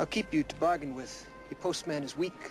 I'll keep you to bargain with. Your postman is weak,